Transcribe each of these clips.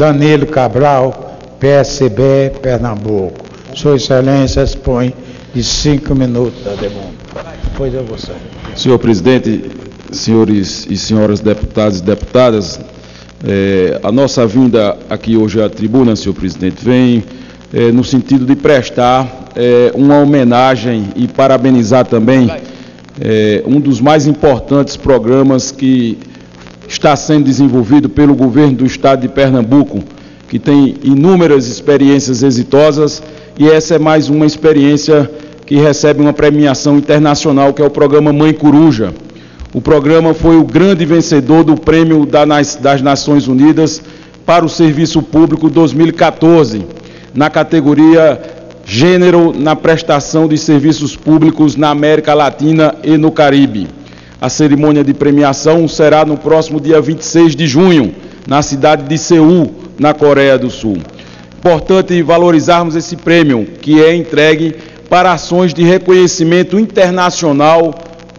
Danilo Cabral, PSB, Pernambuco. Sua Excelência expõe de cinco minutos da demanda. Pois é você. Senhor presidente, senhores e senhoras deputados e deputadas, é, a nossa vinda aqui hoje à tribuna, senhor presidente, vem é, no sentido de prestar é, uma homenagem e parabenizar também um dos mais importantes programas que está sendo desenvolvido pelo governo do estado de Pernambuco, que tem inúmeras experiências exitosas e essa é mais uma experiência que recebe uma premiação internacional, que é o programa Mãe Coruja. O programa foi o grande vencedor do Prêmio das Nações Unidas para o Serviço Público 2014, na categoria Gênero na prestação de serviços públicos na América Latina e no Caribe. A cerimônia de premiação será no próximo dia 26 de junho, na cidade de Seul, na Coreia do Sul. Importante valorizarmos esse prêmio, que é entregue para ações de reconhecimento internacional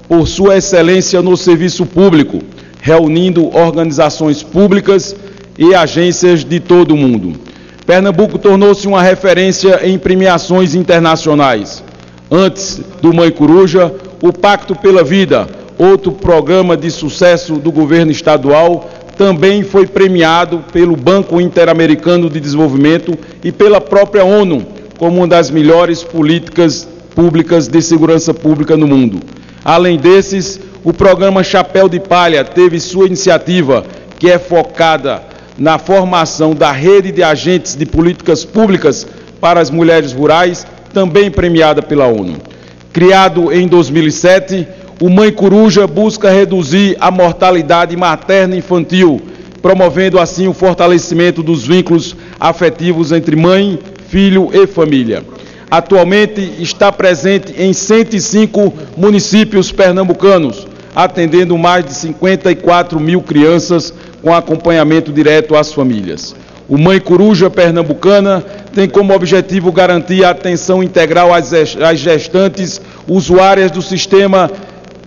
por sua excelência no serviço público, reunindo organizações públicas e agências de todo o mundo. Pernambuco tornou-se uma referência em premiações internacionais. Antes do Mãe Coruja, o Pacto pela Vida, outro programa de sucesso do governo estadual, também foi premiado pelo Banco Interamericano de Desenvolvimento e pela própria ONU como uma das melhores políticas públicas de segurança pública no mundo. Além desses, o programa Chapéu de Palha teve sua iniciativa, que é focada na formação da rede de agentes de políticas públicas para as mulheres rurais, também premiada pela ONU. Criado em 2007, o Mãe Coruja busca reduzir a mortalidade materna infantil, promovendo assim o fortalecimento dos vínculos afetivos entre mãe, filho e família. Atualmente está presente em 105 municípios pernambucanos, atendendo mais de 54 mil crianças com acompanhamento direto às famílias. O Mãe Coruja Pernambucana tem como objetivo garantir a atenção integral às gestantes usuárias do Sistema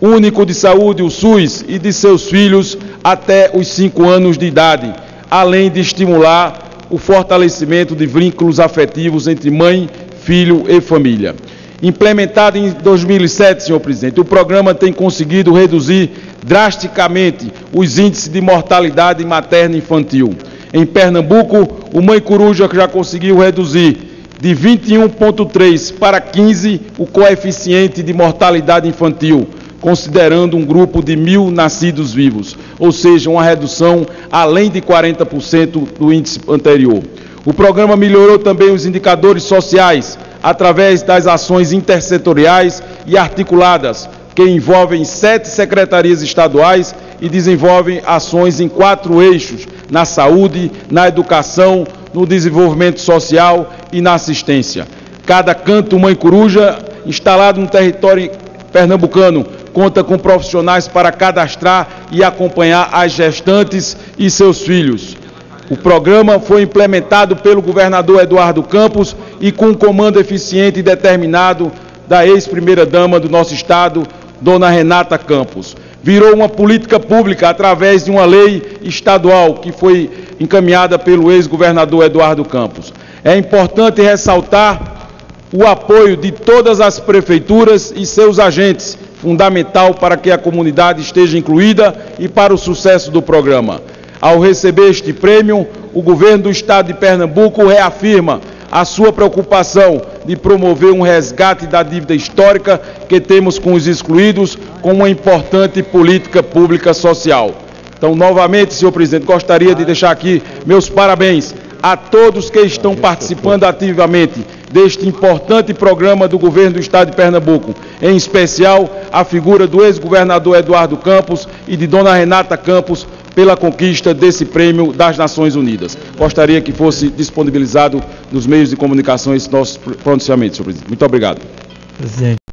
Único de Saúde, o SUS, e de seus filhos até os 5 anos de idade, além de estimular o fortalecimento de vínculos afetivos entre mãe, filho e família. Implementado em 2007, senhor presidente, o programa tem conseguido reduzir drasticamente os índices de mortalidade materna infantil. Em Pernambuco, o Mãe Coruja já conseguiu reduzir de 21,3 para 15 o coeficiente de mortalidade infantil, considerando um grupo de mil nascidos vivos, ou seja, uma redução além de 40% do índice anterior. O programa melhorou também os indicadores sociais através das ações intersetoriais e articuladas, que envolvem sete secretarias estaduais e desenvolvem ações em quatro eixos: na saúde, na educação, no desenvolvimento social e na assistência. Cada canto Mãe Coruja, instalado no território pernambucano, conta com profissionais para cadastrar e acompanhar as gestantes e seus filhos. O programa foi implementado pelo governador Eduardo Campos e com um comando eficiente e determinado da ex-primeira-dama do nosso Estado, dona Renata Campos. Virou uma política pública através de uma lei estadual que foi encaminhada pelo ex-governador Eduardo Campos. É importante ressaltar o apoio de todas as prefeituras e seus agentes, fundamental para que a comunidade esteja incluída e para o sucesso do programa. Ao receber este prêmio, o governo do estado de Pernambuco reafirma a sua preocupação de promover um resgate da dívida histórica que temos com os excluídos, com uma importante política pública social. Então, novamente, senhor presidente, gostaria de deixar aqui meus parabéns a todos que estão participando ativamente deste importante programa do governo do estado de Pernambuco, em especial a figura do ex-governador Eduardo Campos e de dona Renata Campos pela conquista desse prêmio das Nações Unidas. Gostaria que fosse disponibilizado nos meios de comunicação esse nosso pronunciamento, senhor presidente. Muito obrigado. Presidente.